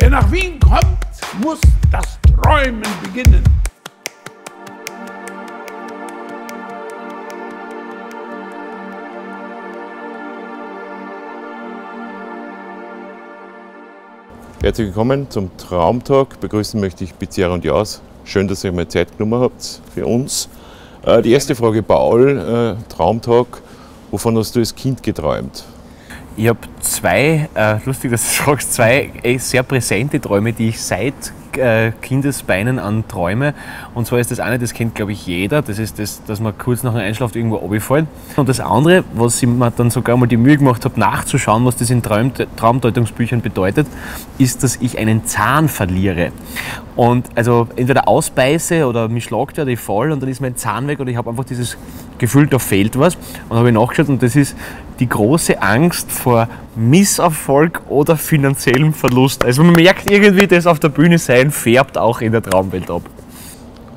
Wer nach Wien kommt, muss das Träumen beginnen. Herzlich willkommen zum Traumtalk. Begrüßen möchte ich Pizzeria und Jaus. Schön, dass ihr mal Zeit genommen habt für uns. Äh, die erste Frage, Paul, äh, Traumtalk. Wovon hast du als Kind geträumt? Ich habe zwei, äh, lustig, dass du sagst, zwei eh sehr präsente Träume, die ich seit äh, Kindesbeinen an träume. Und zwar ist das eine, das kennt glaube ich jeder, das ist das, dass man kurz nach dem Einschlafen irgendwo runterfallen. Und das andere, was ich mir dann sogar mal die Mühe gemacht habe, nachzuschauen, was das in Traum Traumdeutungsbüchern bedeutet, ist, dass ich einen Zahn verliere. Und also entweder ausbeiße oder mich schlagt ja, ich fall und dann ist mein Zahn weg oder ich habe einfach dieses Gefühl, da fehlt was. Und habe ich nachgeschaut und das ist die große Angst vor Misserfolg oder finanziellem Verlust. Also man merkt irgendwie, das auf der Bühne sein färbt auch in der Traumwelt ab.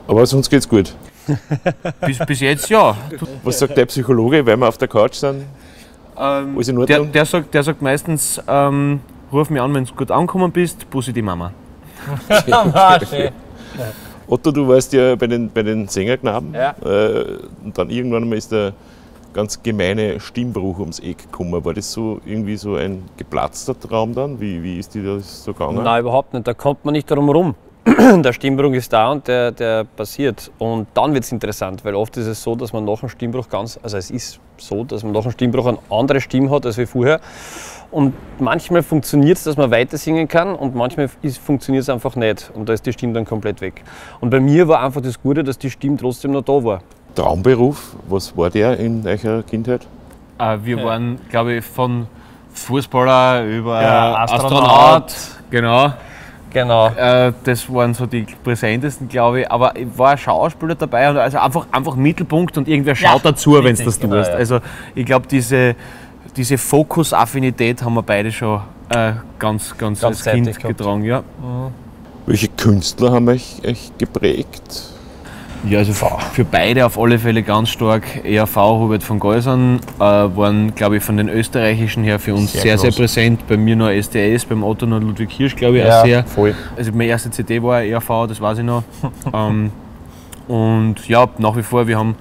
Aber sonst geht's gut. bis, bis jetzt ja. Was sagt der Psychologe, wenn wir auf der Couch sind? Ähm, Alles in Ordnung? Der, der, sagt, der sagt meistens, ähm, ruf mich an, wenn du gut angekommen bist, bussi die Mama. Otto, du warst ja bei den, bei den Sängerknaben. Ja. Äh, und dann irgendwann mal ist der ganz gemeine Stimmbruch ums Eck gekommen. War das so irgendwie so ein geplatzter Traum dann? Wie, wie ist dir das so gegangen? Nein, überhaupt nicht. Da kommt man nicht darum rum. der Stimmbruch ist da und der, der passiert. Und dann wird es interessant, weil oft ist es so, dass man nach dem Stimmbruch ganz, also es ist so, dass man nach dem Stimmbruch eine andere Stimme hat als wie vorher. Und manchmal funktioniert es, dass man weiter singen kann und manchmal funktioniert es einfach nicht. Und da ist die Stimme dann komplett weg. Und bei mir war einfach das Gute, dass die Stimme trotzdem noch da war. Traumberuf, was war der in eurer Kindheit? Äh, wir ja. waren, glaube ich, von Fußballer über ja, Astronaut, Astronaut, genau. Genau. Äh, das waren so die präsentesten, glaube ich. Aber ich war ein Schauspieler dabei und also einfach, einfach Mittelpunkt und irgendwer schaut ja, dazu, wenn du das genau, tust. Ja. Also ich glaube, diese, diese Fokusaffinität haben wir beide schon äh, ganz, ganz, ganz als Kind getragen. Ja. Mhm. Welche Künstler haben euch, euch geprägt? Ja, also für beide auf alle Fälle ganz stark. ERV Hubert von Geusern äh, waren, glaube ich, von den österreichischen her für uns sehr, sehr, sehr, präsent. Bei mir noch SDS, beim Otto noch Ludwig Hirsch, glaube ich, ja, auch sehr. Voll. Also meine erste CD war ERV, das weiß ich noch. ähm, und ja, nach wie vor, wir haben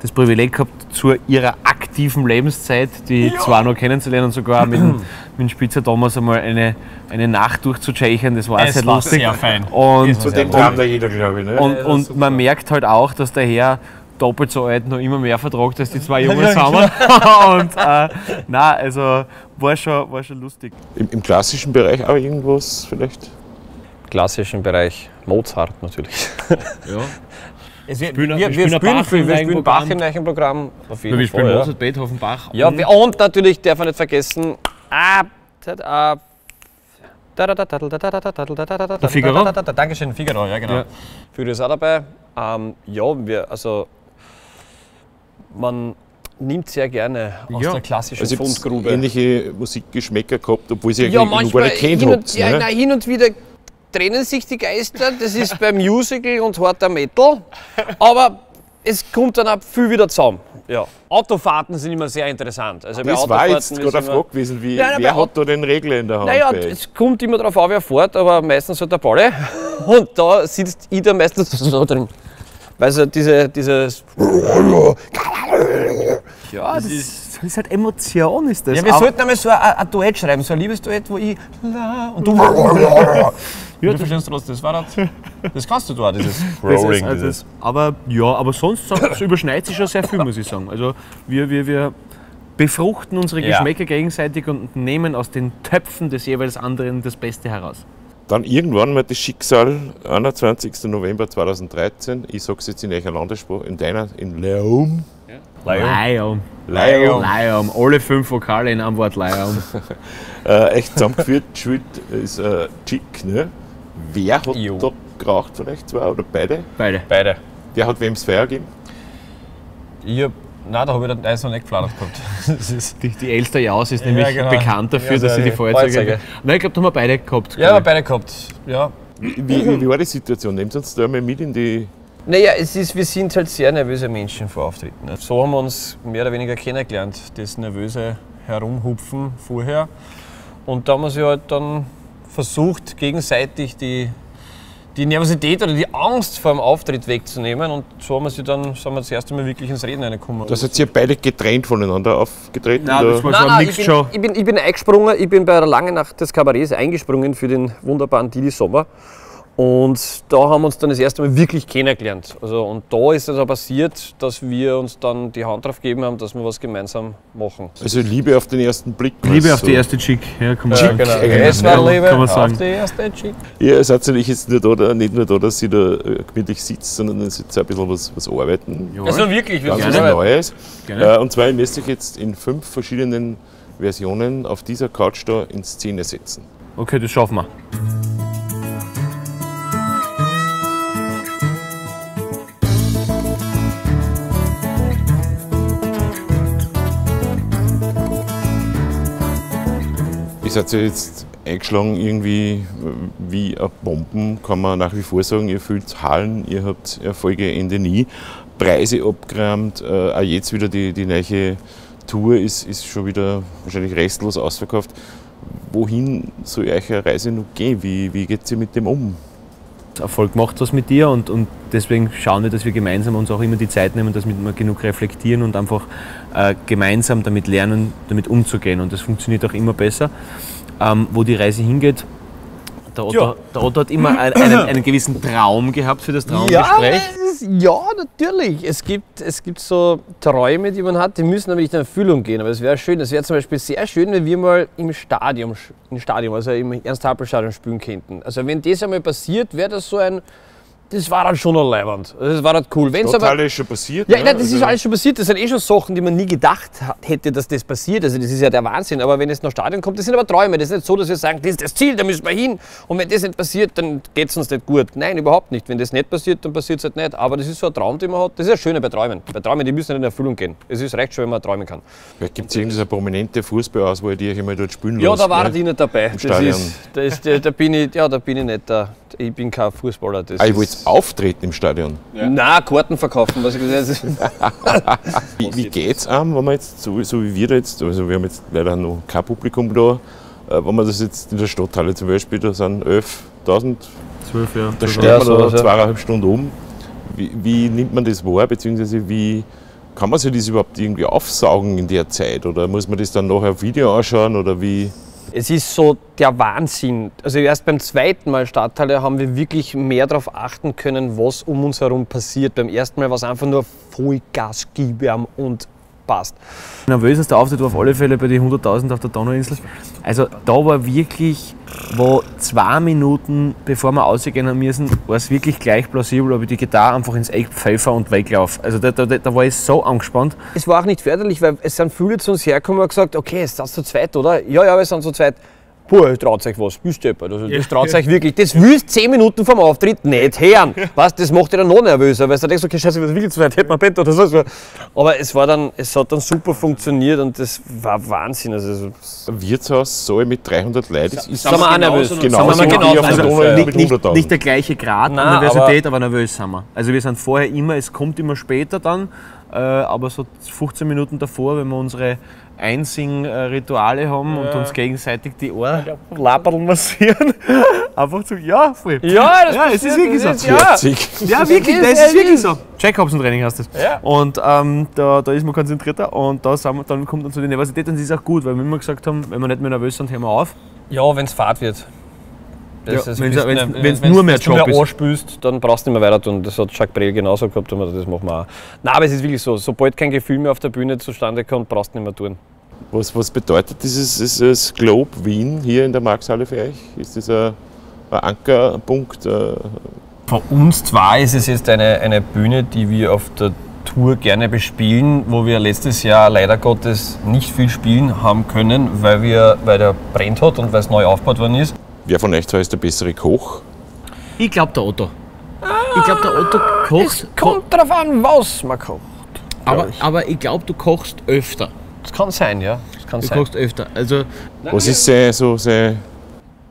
das Privileg gehabt, zu ihrer aktiven Lebenszeit die ja. zwei noch kennenzulernen und sogar mit, mit dem Spitzer Thomas einmal eine, eine Nacht durchzutscheichern. Das war es sehr war lustig. sehr fein. Und, zu dem kam da jeder, glaube ich. Ne? Und, und man merkt halt auch, dass der Herr doppelt so alt noch immer mehr vertragt als die zwei Jungen zusammen. und äh, na, also war schon, war schon lustig. Im, Im, klassischen Bereich auch irgendwas vielleicht? Klassischen Bereich Mozart natürlich. Ja. Es, wir, spielen, wir, wir, wir, spielen, Bach, viel, wir spielen Bach im gleichen Programm. Auf jeden wir spielen Mozart, Beethoven, Bach. Ja, und, und natürlich darf man nicht vergessen, ah, ah, der Figaro? Dankeschön, Figaro, ja genau. Ja. Figaro ist auch dabei. Ähm, ja, wir, also man nimmt sehr gerne aus ja. der klassischen also Fundgrube. ähnliche Musikgeschmäcker gehabt, obwohl sie ja, eigentlich nur kennt habt. Ja, ne? nein, hin und wieder trennen sich die Geister. Das ist beim Musical und harter Metal. Aber es kommt dann auch viel wieder zusammen. Ja. Autofahrten sind immer sehr interessant. Also das war jetzt gerade eine Frage gewesen, wie, ja, wer hat da den Regler in der Hand? Naja, es kommt immer darauf an, wer fährt, aber meistens hat der Balle. Und da sitzt ich da meistens so drin. Weil so diese, dieses... Ja, das, das ist das ist halt Emotion, ist das. Ja, wir auch. sollten einmal so ein, ein Duett schreiben, so ein Liebesduett, wo ich und du. ja, du verstehst was das war das. Das kannst du da, dieses Rolling. Das also, dieses. Aber ja, aber sonst überschneidet sich schon sehr viel, muss ich sagen. Also wir, wir, wir befruchten unsere ja. Geschmäcker gegenseitig und nehmen aus den Töpfen des jeweils anderen das Beste heraus. Dann irgendwann mal das Schicksal, 21. November 2013, ich sage es jetzt in eurer Landessprache, in deiner, in Leum, Lion. Lion. Lion. Alle fünf Vokale in einem Wort Lion. äh, echt zusammengeführt, Schuld ist äh, Chick, ne? Wer hat jo. da geraucht vielleicht? Zwei oder beide? Beide. Beide. Wer hat wem das Feuer gegeben? Ich hab, nein, da habe ich den Eis noch nicht geflattert gehabt. die, die Elster Jaus ist nämlich genau. bekannt dafür, ja, dass sie die Feuerzeuge. Feuerzeuge. Nein, ich glaube, da haben wir beide gehabt. Ja, wir beide gehabt. Ja. Wie, wie, wie war die Situation? Nehmt uns da mal mit in die naja, es ist, wir sind halt sehr nervöse Menschen vor Auftritten. So haben wir uns mehr oder weniger kennengelernt, das nervöse Herumhupfen vorher. Und da haben wir sich halt dann versucht, gegenseitig die, die Nervosität oder die Angst vor dem Auftritt wegzunehmen. Und so haben wir sie dann sind wir das erste Mal wirklich ins Reden reingekommen. Da seid ihr beide getrennt voneinander aufgetreten? Nein, das war Nein, nein, ich, bin, ich, bin, ich bin eingesprungen, ich bin bei der langen Nacht des Kabarets eingesprungen für den wunderbaren Didi Sommer. Und da haben wir uns dann das erste Mal wirklich kennengelernt. Also, und da ist es auch passiert, dass wir uns dann die Hand drauf gegeben haben, dass wir was gemeinsam machen. Also Liebe auf den ersten Blick. Liebe was auf so. die erste Chick. Ja, kann man Ja, sagen. genau. eigentlich, Es war ja, Liebe kann man auf sagen. die erste Chick. Ihr seid ja nicht jetzt nur da, nicht nur da, dass ihr da äh, gemütlich sitzt, sondern ihr sitzt auch ein bisschen was, was arbeiten. Ja. Also wirklich, wir Ganz was. Neues. Gerne. Äh, und zwar, müsst euch jetzt in fünf verschiedenen Versionen auf dieser Couch da in Szene setzen. Okay, das schaffen wir. Ihr seid ja jetzt eingeschlagen irgendwie wie ein Bomben, kann man nach wie vor sagen. Ihr füllt Hallen, ihr habt Erfolge Ende nie, Preise abgeräumt, äh, auch jetzt wieder die, die neue Tour ist, ist schon wieder wahrscheinlich restlos ausverkauft. Wohin soll eure Reise noch gehen? Wie, wie geht ihr mit dem um? Erfolg macht was mit dir und, und deswegen schauen wir, dass wir gemeinsam uns auch immer die Zeit nehmen, dass wir genug reflektieren und einfach äh, gemeinsam damit lernen, damit umzugehen. Und das funktioniert auch immer besser. Ähm, wo die Reise hingeht, der Otto, Ja. der Otto hat immer einen, einen, einen gewissen Traum gehabt für das Traumgespräch. es ist, ja, natürlich. Es gibt, es gibt so Träume, die man hat, die müssen aber nicht in Erfüllung gehen. Aber es wäre schön, es wäre zum Beispiel sehr schön, wenn wir mal im Stadion, im Stadion also im Ernst-Happel-Stadion spielen könnten. Also wenn das einmal passiert, wäre das so ein, das war dann schon ein Leibwand. Das war dann cool. Wenn's aber, Total ist schon passiert. ja, ne? nein, das ist Also- alles schon passiert. Das sind eh schon Sachen, die man nie gedacht hätte, dass das passiert. Also das ist ja der Wahnsinn. Aber wenn es nach Stadion kommt, das sind aber Träume. Das ist nicht so, dass wir sagen, das ist das Ziel, da müssen wir hin. Und wenn das nicht passiert, dann geht es uns nicht gut. Nein, überhaupt nicht. Wenn das nicht passiert, dann passiert es halt nicht. Aber das ist so ein Traum, den man hat. Das ist ja Schöne bei Träumen. Bei Träumen, die müssen in Erfüllung gehen. Es ist recht schön, wenn man träumen kann. Gibt es irgendeine prominente Fußballauswahl, die euch einmal dort spielen Ja, lässt, da war ne? die nicht dabei. Das ist, ist, da, da bin ich, ja, da bin ich nicht da. Ich bin kein Fußballer. Das Ah, ihr ist- wollt auftreten im Stadion. Nein, Karten verkaufen, was ich gesagt habe. Wie, wie geht es einem, wenn man jetzt, so, so wie wir da jetzt, also wir haben jetzt leider noch kein Publikum da, äh, wenn man das jetzt in der Stadthalle zum Beispiel, da sind 11.000, Zwölf, ja. da steht Ja, man sowas, da ja. zweieinhalb Stunden um. Wie, wie nimmt man das wahr, beziehungsweise wie kann man sich das überhaupt irgendwie aufsaugen in der Zeit? Oder muss man das dann nachher auf Video anschauen oder wie? Es ist so der Wahnsinn. Also erst beim zweiten Mal Stadthalle haben wir wirklich mehr darauf achten können, was um uns herum passiert. Beim ersten Mal war es einfach nur Vollgas geben und passt. nervösester Auftritt war auf alle Fälle bei den 100.000 auf der Donauinsel. Also da war wirklich, wo zwei Minuten bevor wir ausgehen müssen, war es wirklich gleich plausibel, ob ich die Gitarre einfach ins Eck pfeifer und weglaufe. Also da, da, da war ich so angespannt. Es war auch nicht förderlich, weil es sind viele zu uns hergekommen und gesagt, okay, ist das zu zweit, oder? Ja, ja, wir sind zu zweit. Puh, traut euch was, bist du deppert. Also, das traut euch wirklich. Das willst zehn Minuten vom Auftritt nicht hören. Was, das macht dich dann noch nervöser, weil du denkst, okay, scheiße, was will ich zu zweit, hätte man Bett oder so. Aber es war dann, es hat dann super funktioniert und das war Wahnsinn. Also, Ein Wirtshaus soll mit 300 Leuten, das ist sind wir auch nervös. genau Sind wir genau also, nicht, nicht, 100.000. nicht der gleiche Grad Nein, an Nervosität, aber, nervös sind wir. Also wir sind vorher immer, es kommt immer später dann, äh, aber so 15 Minuten davor, wenn wir unsere Einsing-Rituale haben und uns gegenseitig die Ohrlappern massieren, einfach zu, ja, voll. ja, das Ja, es ist wirklich so. Ja. 40. Ja, wirklich, Das ist ist wirklich so. Jacobsen-Training heißt das. Ja. Und ähm, da, da ist man konzentrierter und da sind wir, dann kommt dann so die Nervosität und das ist auch gut, weil wir immer gesagt haben, wenn wir nicht mehr nervös sind, hören wir auf. Ja, wenn es Fahrt wird. Ja, Das wenn's- du- wenn's wenn's- nur mehr Job ist. anspülst, dann brauchst du nicht mehr weiter tun. Das hat Jacques Brel genauso gehabt und das machen wir auch. Nein, aber es ist wirklich so, sobald kein Gefühl mehr auf der Bühne zustande kommt, brauchst du nicht mehr tun. Was, was bedeutet dieses, dieses Globe Wien hier in der Markshalle für euch? Ist das ein, ein Ankerpunkt? Äh, Von uns zwei ist es jetzt eine, eine Bühne, die wir auf der Tour gerne bespielen, wo wir letztes Jahr leider Gottes nicht viel spielen haben können, weil, wir, weil der brennt hat und weil es neu aufgebaut worden ist. Wer von euch zwei ist der bessere Koch? Ich glaube der Otto. Ich glaube der Otto kocht, Kommt darauf an, was man kocht. aber, aber ich glaube du kochst öfter. Das kann sein, ja. Das kann Du sein. kochst öfter. Also Was ist sein, so sein,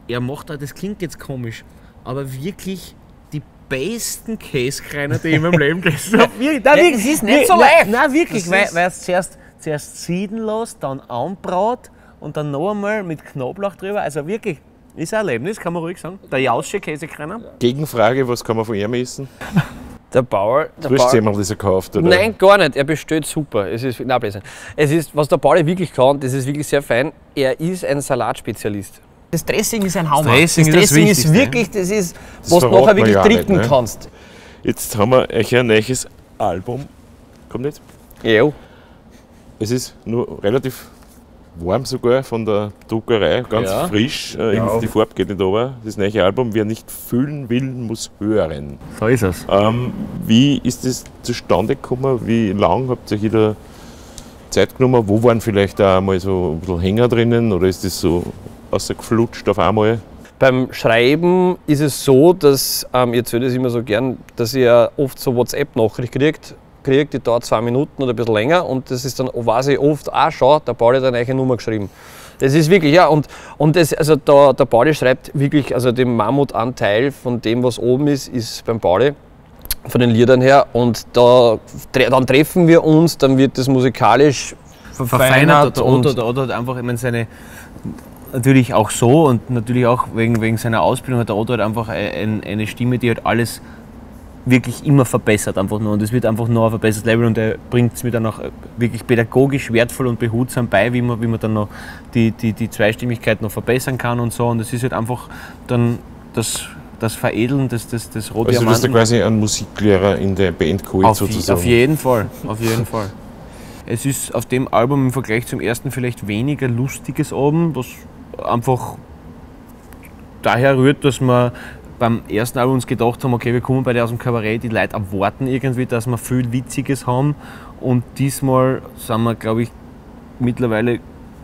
er macht da, das klingt jetzt komisch, aber wirklich die besten Käsekreiner, die ich in meinem Leben gegessen habe. Nein, wirklich, das ist nicht so leicht. Nein, wirklich, weil, weil es zuerst, zuerst sieden lässt, dann anbraut und dann noch einmal mit Knoblauch drüber. Also wirklich, Ist ein Erlebnis, kann man ruhig sagen. Der Jausche Käsekrenner. Gegenfrage, was kann man von ihm essen? Der Bauer. Der Frischzimmer, das er kauft, oder? Nein, gar nicht. Er bestellt super. Es ist, nein, Blödsinn. es ist, was der Pauli wirklich kann, das ist wirklich sehr fein. Er ist ein Salatspezialist. Das Dressing ist ein Hammer. Dressing das ist das Dressing ist, Wichtigste. wirklich, das ist, was du nachher wir wirklich trinken nicht, ne? kannst. Jetzt haben wir euch ein neues Album. Kommt jetzt? Ja. Es ist nur relativ warm sogar von der Druckerei, ganz Ja. frisch. Äh, Ja. Die Farbe geht nicht runter. Das neue Album, wer nicht fühlen will, muss hören. So ist es. Ähm, wie ist das zustande gekommen? Wie lange habt ihr euch da Zeit genommen? Wo waren vielleicht auch mal so ein bisschen Hänger drinnen oder ist das so rausgeflutscht auf einmal? Beim Schreiben ist es so, dass, ähm, ich erzähle das immer so gern, dass ihr ja oft so WhatsApp-Nachricht kriegt, kriegt, die dauert zwei Minuten oder ein bisschen länger und das ist dann, weiß ich oft, ah schau, der Pauli hat eine neue Nummer geschrieben. Das ist wirklich, ja, und, und das, also da, der Pauli schreibt wirklich, also den Mammutanteil von dem, was oben ist, ist beim Pauli, von den Liedern her und da, dann treffen wir uns, dann wird das musikalisch verfeinert. Der und Otto, der Otto hat einfach, ich meine, seine, natürlich auch so und natürlich auch wegen, wegen seiner Ausbildung hat der Otto halt einfach ein, eine Stimme, die halt alles wirklich immer verbessert einfach nur und es wird einfach nur auf ein besseres Level und er bringt es mir dann auch wirklich pädagogisch wertvoll und behutsam bei, wie man, wie man dann noch die, die, die Zweistimmigkeit noch verbessern kann und so und es ist halt einfach dann das, das Veredeln des, des, des Also du bist ja quasi ein Musiklehrer in der Band Auf, sozusagen. auf jeden Fall, auf jeden Fall. Es ist auf dem Album im Vergleich zum ersten vielleicht weniger lustiges oben, was einfach daher rührt, dass wir beim ersten Album uns gedacht haben, okay, wir kommen beide aus dem Kabarett, die Leute erwarten irgendwie, dass wir viel Witziges haben und diesmal sind wir, glaube ich, mittlerweile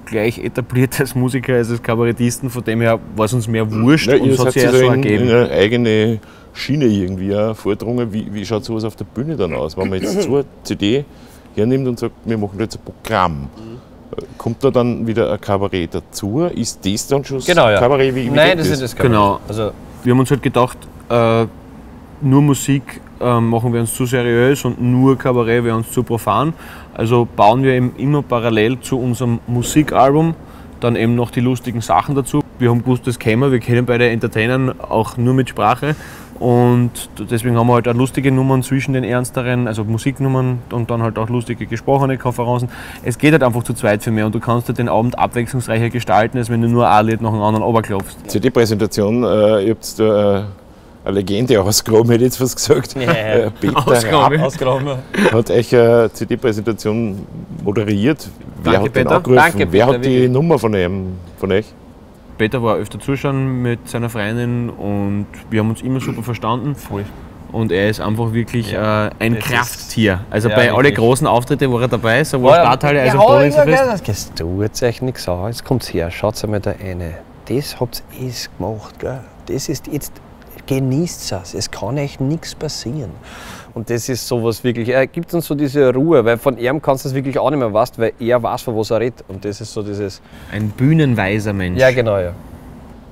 gleich etabliert als Musiker, als als Kabarettisten, von dem her war es uns mehr wurscht Ja, und es hat sich ja so ergeben. in eine eigene Schiene irgendwie auch vordrungen. Wie, wie schaut sowas auf der Bühne dann aus? Wenn man jetzt so eine CD hernimmt und sagt, wir machen jetzt ein Programm, äh, kommt da dann wieder ein Kabarett dazu? Ist das dann schon Genau, ja. Kabarett? Wie, wie Nein, das ist das gar Genau. nicht. Also, wir haben uns halt gedacht, äh, nur Musik äh, machen wir uns zu seriös und nur Kabarett wäre uns zu profan. Also bauen wir eben immer parallel zu unserem Musikalbum dann eben noch die lustigen Sachen dazu. Wir haben gewusst, das kennen wir, wir kennen beide Entertainern auch nur mit Sprache. Und deswegen haben wir halt auch lustige Nummern zwischen den ernsteren, also Musiknummern und dann halt auch lustige gesprochene Konferenzen. Es geht halt einfach zu zweit für mich und du kannst halt den Abend abwechslungsreicher gestalten, als wenn du nur ein Lied nach dem anderen oberklopfst. CD-Präsentation, äh, ihr habt da äh, eine Legende ausgegraben, hätte ich jetzt fast gesagt. Ja. Äh, Peter Ausgraben. Ausgraben. hat euch eine CD-Präsentation moderiert. Wer Danke, hat den Peter. angerufen? Danke, Wer Peter, hat die wirklich. Nummer von, ihm, von euch? Peter war öfter zuschauen mit seiner Freundin und wir haben uns immer super verstanden. Voll. Und er ist einfach wirklich Ja, äh, ein das Krafttier. Also Ja, bei alle wirklich. großen Auftritte war er dabei, sowohl Stadthalle als ja, auch ja. Das gehst du jetzt euch nichts an. Jetzt kommt's her, schaut einmal da eine. Das habt ihr es gemacht, gell? Das ist jetzt, genießt es. Es kann euch nichts passieren. Und das ist sowas wirklich, er gibt uns so diese Ruhe, weil von ihm kannst du es wirklich auch nicht mehr weißt, weil er weiß, von was er redet. Und das ist so dieses. Ein bühnenweiser Mensch. Ja, genau, ja.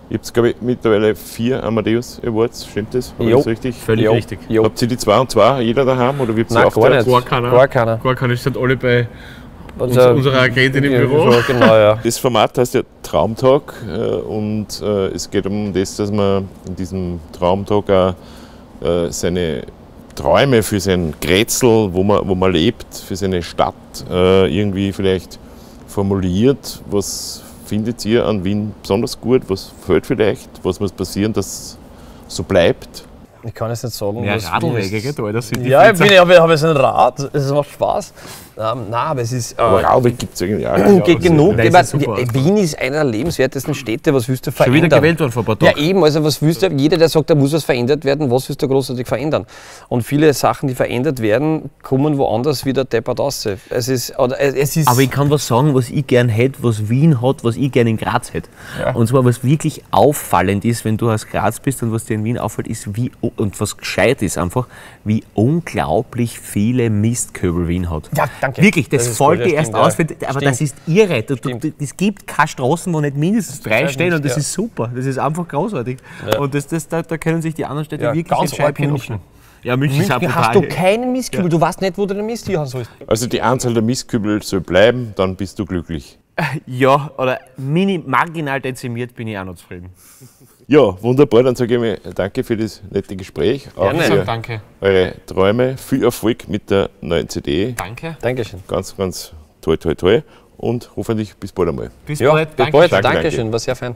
Ihr habt, glaube ich, mittlerweile vier Amadeus Awards, stimmt das? Habe ich Jo. das richtig? Völlig Jo, richtig. Jo. Habt ihr die zwei und zwei, jeder daheim, oder wie habt ihr sie gar aufgeteilt? nicht. Gar keiner. Gar keiner. Gar keine, sind alle bei Unser- unserer Agentin im Büro. so, Genau, ja. Das Format heißt ja Traumtalk äh, und äh, es geht um das, dass man in diesem Traumtalk auch äh, seine Träume für sein Grätzl, wo man, wo man lebt, für seine Stadt äh, irgendwie vielleicht formuliert. Was findet ihr an Wien besonders gut? Was fällt vielleicht? Was muss passieren, dass es so bleibt? Ich kann es nicht sagen. Ja, was- Radlwege, gell? Da, das sind die Ja, ich bin, habe hab jetzt ein Rad, es macht Spaß. Ähm, nein, aber es ist. Äh, Aber Raubweg gibt es irgendwie auch. Geht genug. Nein, ist Wien ist einer der lebenswertesten Städte. Was willst du Schon verändern? wieder gewählt worden vor ein paar Ja, Tagen. eben. Also, was willst du? Jeder, der sagt, da muss was verändert werden, was willst du großartig verändern? Und viele Sachen, die verändert werden, kommen woanders wieder deppert raus. Es ist. Oder es es ist Aber ich kann was sagen, was ich gern hätte, was Wien hat, was ich gern in Graz hätte. Ja. Und zwar, was wirklich auffallend ist, wenn du aus Graz bist und was dir in Wien auffällt, ist, wie, und was gescheit ist einfach, wie unglaublich viele Mistköbel Wien hat. Ja, danke. Wirklich, das, Das ist gut, dir ja, erst stimmt, aus, ja. wenn, aber das ist Stimmt. irre. Du, du, Stimmt. du, es gibt keine Straßen, wo nicht mindestens drei stehen und das ja. ist super. Das ist einfach großartig. Ja. Und das, das, da, da können sich die anderen Städte Ja, wirklich arg München. Ja, München, ist auch München brutal. hast du keinen Mistkübel. Du weißt nicht, wo du den Mist hier haben sollst. Also die Anzahl der Mistkübel soll bleiben, dann bist du glücklich. Ja, oder mini, marginal dezimiert bin ich auch noch zufrieden. Ja, wunderbar. Dann sage ich mir danke für das nette Gespräch. Auch Gerne. für Danke. eure Träume. Viel Erfolg mit der neuen CD. Danke. Dankeschön. Ganz, ganz toll, toll, toll. Und hoffentlich bis bald einmal. Bis Ja, bald. bis Danke. bald. Danke, danke. Dankeschön, war sehr fein.